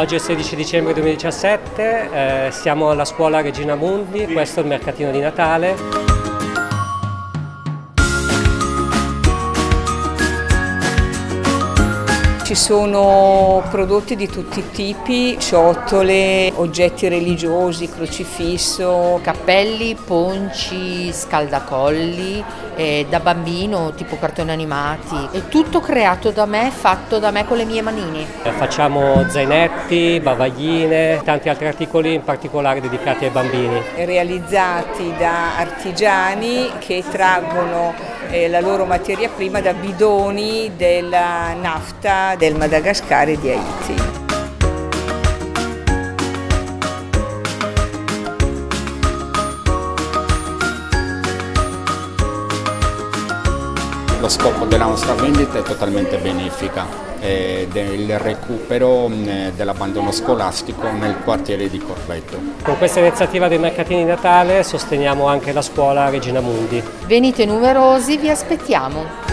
Oggi è il 16 dicembre 2017, eh, siamo alla scuola Regina Mundi, questo è il mercatino di Natale. Ci sono prodotti di tutti i tipi, ciotole, oggetti religiosi, crocifisso, cappelli, ponci, scaldacolli, eh, da bambino, tipo cartoni animati. È tutto creato da me, fatto da me con le mie manine. Facciamo zainetti, bavaglini, tanti altri articoli in particolare dedicati ai bambini. Realizzati da artigiani che traggono eh, la loro materia prima da bidoni della nafta del Madagascar e di Haiti. Lo scopo della nostra vendita è totalmente benefica, è il recupero dell'abbandono scolastico nel quartiere di Corvetto. Con questa iniziativa dei mercatini di Natale sosteniamo anche la scuola Regina Mundi. Venite numerosi, vi aspettiamo!